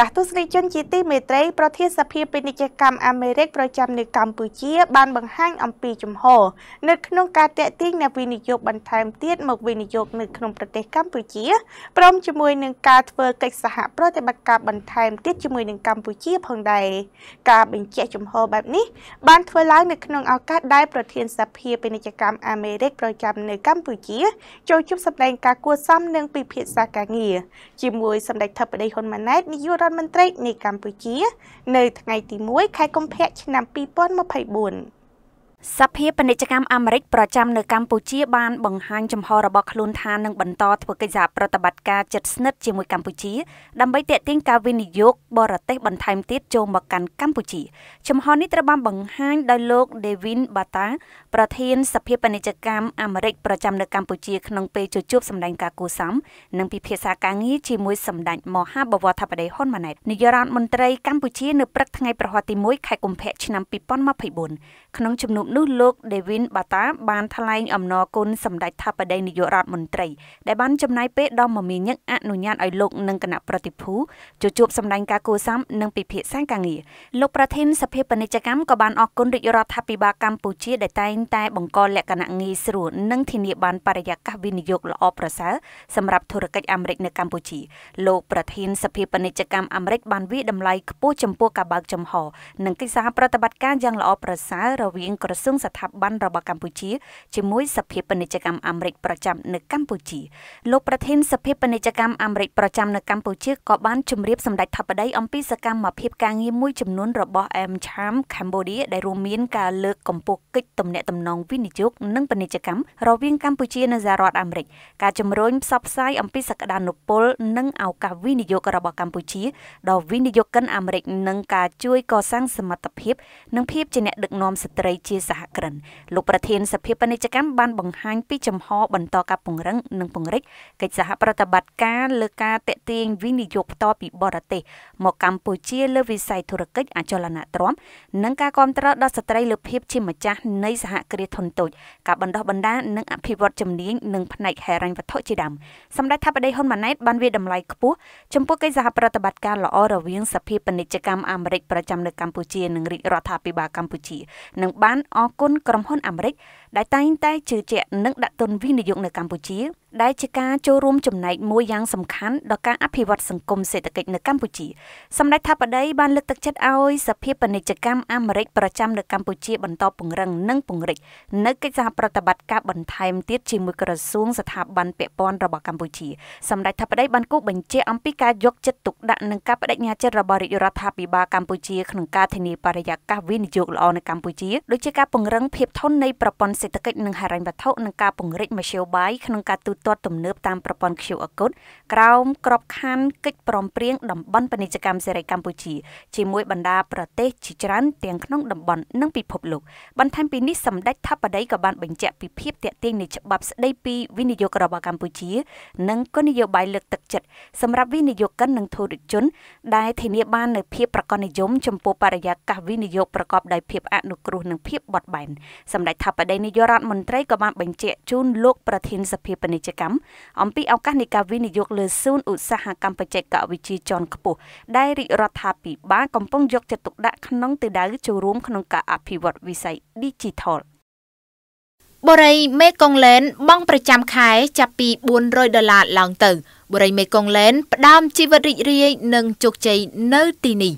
ចាស់ទស្សនិកជនជាទីមេត្រីប្រធានសភាពាណិជ្ជកម្មអាមេរិកប្រចាំនៅកម្ពុជា បានបង្ហាញអំពីជំហរនៅក្នុងការតេទៀងអ្នកវិនិយោគបន្ថែមទៀតមកវិនិយោគនៅក្នុងប្រទេសកម្ពុជាព្រមជាមួយនឹងការធ្វើកិច្ចសហប្រតិបត្តិការបន្ថែមទៀតជាមួយនឹងកម្ពុជាផងដែរការបញ្ជាក់ជំហរបែបនេះបានធ្វើឡើងនៅក្នុងឱកាសដែលប្រធានសភាពាណិជ្ជកម្មអាមេរិកប្រចាំនៅកម្ពុជាចូលជួបសម្ដែងការគួសមនិងពិភាក្សាការងារជាមួយសម្ដេចថបដីហ៊ុនម៉ាណែតនាយករដ្ឋមន្ត្រីនៃកម្ពុជា នៅថ្ងៃទី1ខែកុម្ភៈឆ្នាំ2024 សភាពាណិជ្ជកម្មអាមេរិកប្រចាំនៅកម្ពុជាបានបង្ហាញចំហរបស់ខ្លួនថានឹងបន្តធ្វើកិច្ចសហប្រតិបត្តិការជិតស្និទ្ធជាមួយកម្ពុជាដើម្បីទាក់ទាញការវិនិយោគបរទេសបន្ថែមទៀតចូលមកកាន់កម្ពុជាចំហនេះត្រូវបានបង្ហាញដោយលោក Devin Bata ប្រធានសភាពាណិជ្ជកម្មអាមេរិកប្រចាំនៅកម្ពុជាក្នុងពេលជួបជួបសម្ដែងការគូសំនិងពិភាក្សាការងារជាមួយសម្ដេចមហាបវរធិបតីហ៊ុនម៉ាណែតនាយករដ្ឋមន្ត្រីកម្ពុជានៅព្រឹកថ្ងៃប្រហ័សទី1ខែកុម្ភៈឆ្នាំ2024ក្នុងជំនួបនោះលោក Devin Bata បានថ្លែងអំណរគុណសម្ដេចថាបតីនាយករដ្ឋមន្ត្រី ដែលបានចំណាយពេលដ៏មមាញឹកអនុញ្ញាតឲ្យលោកនិងគណៈប្រតិភូជួបជួបសម្ដែងការគួសមនិងពិភាក្សាការងារលោកប្រធានសភាពាណិជ្ជកម្មក៏បានអរគុណរាជរដ្ឋាភិបាលកម្ពុជាដែលតែងតែបង្កលក្ខណៈងាយស្រួលនិងធានាបានបរិយាកាសវិនិយោគល្អប្រសើរសម្រាប់ធុរកិច្ចអាមេរិកនៅកម្ពុជាលោកប្រធានសភាពាណិជ្ជកម្មអាមេរិកបានវិតម្លៃខ្ពស់ចំពោះការបើកចំហនិងកិច្ចសហប្រតិបត្តិការយ៉ាងល្អប្រសើររវាងក្រសួងស្ថាប័នរបស់កម្ពុជាជាមួយសភាពាណិជ្ជកម្មអាមេរិកប្រចាំនៅកម្ពុជាលោកប្រធានសភាពាណិជ្ជកម្មអាមេរិកប្រចាំនៅកម្ពុជាក៏បានជម្រាបសម្ដេចថបតីអំពីសកម្មភាពការងារមួយចំនួនរបស់ M Cham Cambodia ដែលរួមមានការលើកកម្ពស់កិច្ចទំនាក់ទំនងវិនិយោគនិងពាណិជ្ជកម្មរវាងកម្ពុជានិងសហរដ្ឋអាមេរិកការជំរុញផ្សព្វផ្សាយអំពីសក្តានុពលនិងឱកាសវិនិយោគរបស់កម្ពុជាដល់វិនិយោគិនអាមេរិកនិងការជួយកសាងសមត្ថភាពនិងភាពជាអ្នកដឹកនាំស្ត្រីជាសហគ្រិនលោកប្រធានសភាពាណិជ្ជកម្មបានបង្ហាញពីចំហបន្តការពង្រឹងនិងពង្រីកកិច្ចសហប្រតិបត្តិការលើការតេទៀងវិនិយោគផ្ទាល់ពីបរទេសមកកម្ពុជាលើវិស័យធុរកិច្ចអចលនទ្រព្យនិងការគ្រប់គ្រងដល់ស្ត្រីលើភាពជាម្ចាស់នៃសហគ្រាសធុនតូចការបណ្ដោះបណ្ដាលនិងអភិវឌ្ឍជំនាញនិងផ្នែកហិរញ្ញវត្ថុជាដើមសម្ដេចថាបតីហ៊ុនម៉ាណែតបានវាតម្លៃខ្ពស់ចំពោះកិច្ចសហប្រតិបត្តិការល្អរវាងសភាពាណិជ្ជកម្មអាមេរិកប្រចាំនៅកម្ពុជានិងរាជរដ្ឋាភិបាលកម្ពុជានិងបានអគុណក្រុមហ៊ុនអាមេរិក ដែលតែងតែជឿជាក់និងដាក់ទុនវិនិយោគនៅកម្ពុជា ដែលជាការចូលរួមចំណែកមួយយ៉ាងសំខាន់ដល់ការអភិវឌ្ឍសង្គមសេដ្ឋកិច្ចនៅកម្ពុជាសម្ដេចថាបតីបានលើកទឹកចិត្តឲ្យសភាពាណិជ្ជកម្មអាមេរិកប្រចាំនៅកម្ពុជាបន្តពង្រឹងនិងពង្រីកនៅកិច្ចសហប្រតិបត្តិការបន្ថែមទៀតជាមួយក្រសួងស្ថាប័នពាក់ព័ន្ធរបស់កម្ពុជាសម្ដេចថាបតីបានគូបញ្ជាក់អំពីការយកចិត្តទុកដាក់និងការបដិញ្ញាចិត្តរបស់រាជរដ្ឋាភិបាលកម្ពុជាក្នុងការធានាបរិយាកាសវិនិយោគល្អនៅកម្ពុជាដូចជាការពង្រឹងភាពធន់នៃប្រព័ន្ធសេដ្ឋកិច្ចនិងហិរញ្ញវត្ថុនិងការពង្រីកមធ្យោបាយក្នុងការទូទាត់ទំនើបតាមប្រព័ន្ធ QR Code ក្រោមក្របខ័ណ្ឌកិច្ចព្រមព្រៀងតំបន់ពាណិជ្ជកម្មសេរីកម្ពុជាជាមួយបណ្ដាប្រទេសជាច្រើនទាំងក្នុងតំបន់និងពិភពលោកបន្ថែមពីនេះសម្ដេចថាបតីក៏បានបញ្ជាក់ពីភាពតាក់ទាញនៃច្បាប់ស្ដីពីវិនិយោគរបស់កម្ពុជា និងគោលនយោបាយលើកទឹកចិត្តសម្រាប់វិនិយោគិននិងធុរជន ដែលធានាបាននូវភាពប្រកបនិយមចំពោះបរិយាកាសវិនិយោគប្រកបដោយភាពអនុគ្រោះនិងភាពបត់បែនសម្ដេចថាបតីនាយករដ្ឋមន្ត្រីក៏បានបញ្ជាក់ជូនលោកប្រធានសភាពាណិជ្ជកម្មអំពីឱកាសនៃការវិនិយោគលើសួនឧស្សាហកម្មបច្ចេកវិទ្យាជាន់ខ្ពស់ដែលរាជរដ្ឋាភិបាលកំពុងយកចិត្តទុកដាក់ក្នុងទិដៅចូលរួមក្នុងការអភិវឌ្ឍវិស័យ Digital បូរីមេកុងឡែនបង់ប្រចាំខែចាប់ពី400ដុល្លារឡើងទៅបូរីមេកុងឡែនផ្ដើមជីវិតរីករាយនិងជោគជ័យនៅទីនេះ